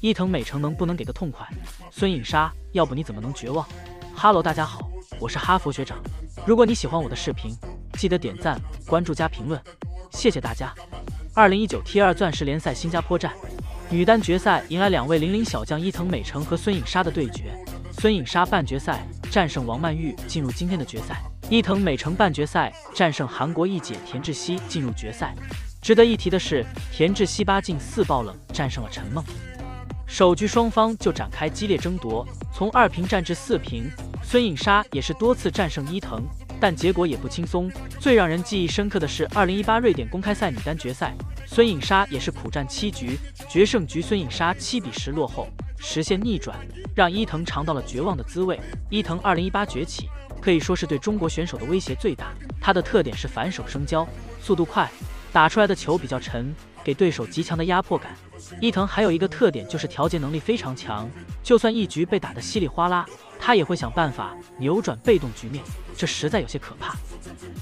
伊藤美诚能不能给个痛快？孙颖莎，要不你怎么能绝望？Hello，大家好，我是哈佛学长。如果你喜欢我的视频，记得点赞、关注加评论，谢谢大家。二零一九 T 二钻石联赛新加坡站女单决赛迎来两位零零小将伊藤美诚和孙颖莎的对决。孙颖莎半决赛战胜王曼玉，进入今天的决赛。伊藤美诚半决赛战胜韩国一姐田志希，进入决赛。值得一提的是，田志希八进四爆冷战胜了陈梦。首局双方就展开激烈争夺，从二平战至四平。孙颖莎也是多次战胜伊藤，但结果也不轻松。最让人记忆深刻的是二零一八瑞典公开赛女单决赛，孙颖莎也是苦战七局，决胜局孙颖莎七比十落后。实现逆转，让伊藤尝到了绝望的滋味。伊藤二零一八崛起，可以说是对中国选手的威胁最大。他的特点是反手生交，速度快，打出来的球比较沉，给对手极强的压迫感。伊藤还有一个特点就是调节能力非常强，就算一局被打得稀里哗啦，他也会想办法扭转被动局面，这实在有些可怕。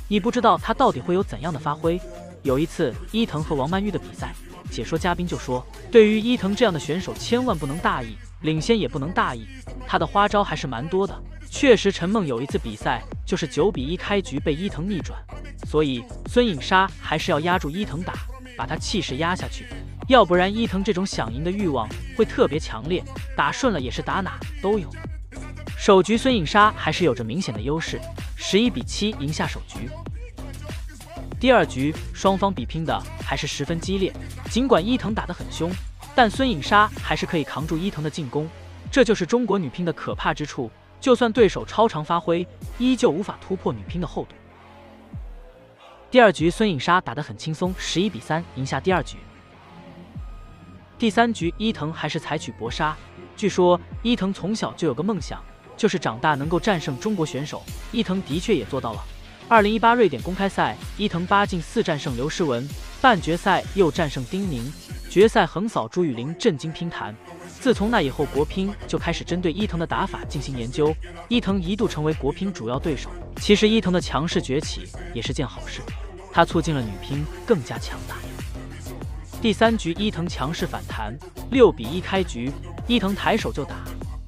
你不知道他到底会有怎样的发挥。有一次，伊藤和王曼玉的比赛。解说嘉宾就说：“对于伊藤这样的选手，千万不能大意，领先也不能大意。他的花招还是蛮多的。确实，陈梦有一次比赛就是九比一开局被伊藤逆转，所以孙颖莎还是要压住伊藤打，把他气势压下去，要不然伊藤这种想赢的欲望会特别强烈，打顺了也是打哪都有。首局孙颖莎还是有着明显的优势，十一比七赢下首局。第二局双方比拼的还是十分激烈。”尽管伊藤打得很凶，但孙颖莎还是可以扛住伊藤的进攻，这就是中国女乒的可怕之处。就算对手超常发挥，依旧无法突破女乒的厚度。第二局孙颖莎打得很轻松，十一比三赢下第二局。第三局伊藤还是采取搏杀。据说伊藤从小就有个梦想，就是长大能够战胜中国选手。伊藤的确也做到了。二零一八瑞典公开赛，伊藤八进四战胜刘诗雯。半决赛又战胜丁宁，决赛横扫朱雨玲，震惊乒坛。自从那以后，国乒就开始针对伊藤的打法进行研究，伊藤一度成为国乒主要对手。其实伊藤的强势崛起也是件好事，它促进了女乒更加强大。第三局伊藤强势反弹，六比一开局，伊藤抬手就打，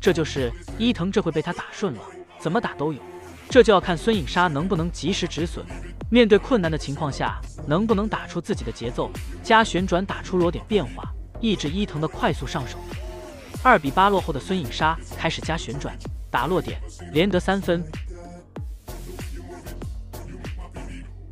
这就是伊藤这回被他打顺了，怎么打都有。这就要看孙颖莎能不能及时止损。面对困难的情况下，能不能打出自己的节奏，加旋转打出裸点变化，抑制伊藤的快速上手。二比八落后的孙颖莎开始加旋转打落点，连得三分，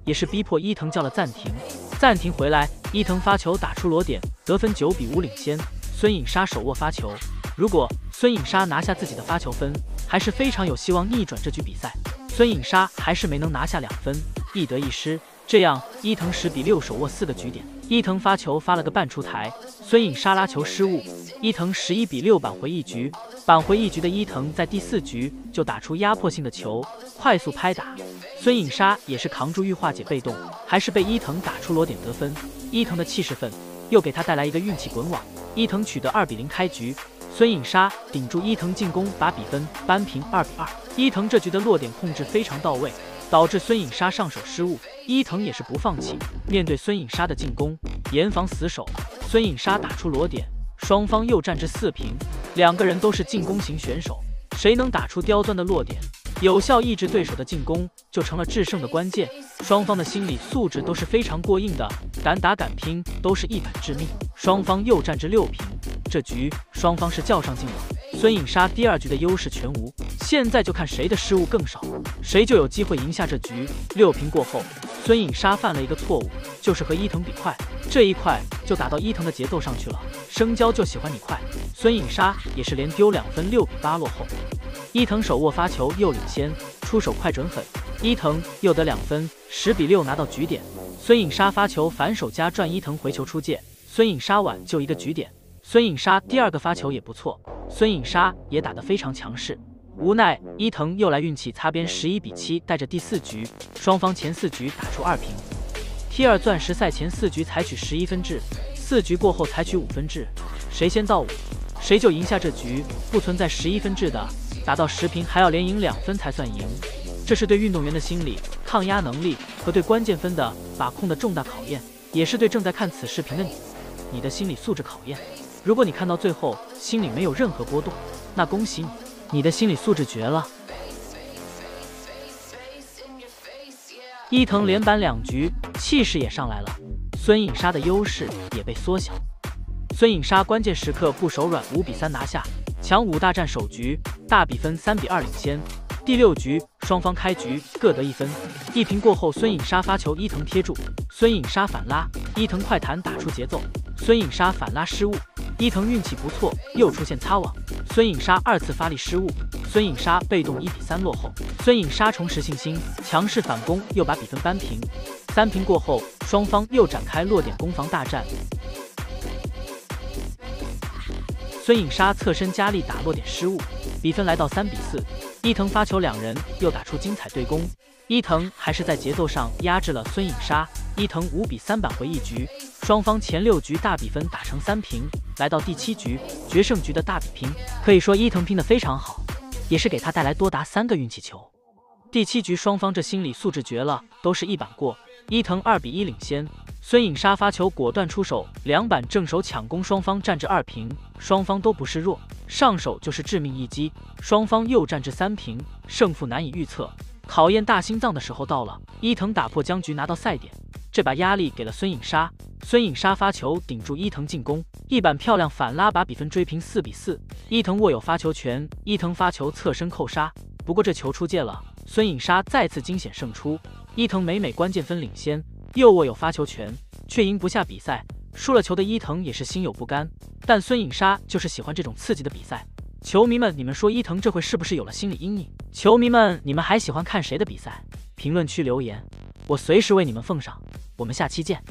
也是逼迫伊藤叫了暂停。暂停回来，伊藤发球打出裸点，得分九比五领先。孙颖莎手握发球，如果孙颖莎拿下自己的发球分，还是非常有希望逆转这局比赛。孙颖莎还是没能拿下两分。一得一失，这样伊藤十比六手握四个局点。伊藤发球发了个半出台，孙颖莎拉球失误，伊藤十一比六扳回一局。扳回一局的伊藤在第四局就打出压迫性的球，快速拍打。孙颖莎也是扛住玉化解被动，还是被伊藤打出裸点得分。伊藤的气势分又给他带来一个运气滚网，伊藤取得二比零开局。孙颖莎顶住伊藤进攻，把比分扳平二比二。伊藤这局的落点控制非常到位。导致孙颖莎上手失误，伊藤也是不放弃。面对孙颖莎的进攻，严防死守。孙颖莎打出裸点，双方又战至四平。两个人都是进攻型选手，谁能打出刁钻的落点，有效抑制对手的进攻，就成了制胜的关键。双方的心理素质都是非常过硬的，敢打敢拼，都是一板致命。双方又战至六平，这局双方是较上劲了。孙颖莎第二局的优势全无。现在就看谁的失误更少，谁就有机会赢下这局。六平过后，孙颖莎犯了一个错误，就是和伊藤比快，这一快就打到伊藤的节奏上去了。生胶就喜欢你快，孙颖莎也是连丢两分，六比八落后。伊藤手握发球又领先，出手快准狠，伊藤又得两分，十比六拿到局点。孙颖莎发球反手加转，伊藤回球出界，孙颖莎晚就一个局点。孙颖莎第二个发球也不错，孙颖莎也打得非常强势。无奈伊藤又来运气擦边，十一比七带着第四局，双方前四局打出二平。T 二钻石赛前四局采取十一分制，四局过后采取五分制，谁先到五，谁就赢下这局，不存在十一分制的，打到十平还要连赢两分才算赢。这是对运动员的心理抗压能力和对关键分的把控的重大考验，也是对正在看此视频的你，你的心理素质考验。如果你看到最后心里没有任何波动，那恭喜你，你的心理素质绝了。伊藤连扳两局，气势也上来了，孙颖莎的优势也被缩小。孙颖莎关键时刻不手软，五比三拿下，强五大战首局，大比分三比二领先。第六局双方开局各得一分，一平过后，孙颖莎发球，伊藤贴住，孙颖莎反拉，伊藤快弹打出节奏，孙颖莎反拉失误，伊藤运气不错，又出现擦网，孙颖莎二次发力失误，孙颖莎被动一比三落后，孙颖莎重拾信心，强势反攻，又把比分扳平。三平过后，双方又展开落点攻防大战。孙颖莎侧身加力打落点失误，比分来到三比四。伊藤发球，两人又打出精彩对攻。伊藤还是在节奏上压制了孙颖莎，伊藤五比三扳回一局。双方前六局大比分打成三平，来到第七局决胜局的大比拼，可以说伊藤拼得非常好，也是给他带来多达三个运气球。第七局双方这心理素质绝了，都是一板过，伊藤二比一领先。孙颖莎发球果断出手，两板正手抢攻，双方战至二平，双方都不示弱，上手就是致命一击，双方又战至三平，胜负难以预测。考验大心脏的时候到了，伊藤打破僵局拿到赛点，这把压力给了孙颖莎。孙颖莎发球顶住伊藤进攻，一板漂亮反拉把比分追平四比四。伊藤握有发球权，伊藤发球侧身扣杀，不过这球出界了，孙颖莎再次惊险胜出。伊藤每每关键分领先。又握有发球权，却赢不下比赛，输了球的伊藤也是心有不甘。但孙颖莎就是喜欢这种刺激的比赛。球迷们，你们说伊藤这回是不是有了心理阴影？球迷们，你们还喜欢看谁的比赛？评论区留言，我随时为你们奉上。我们下期见。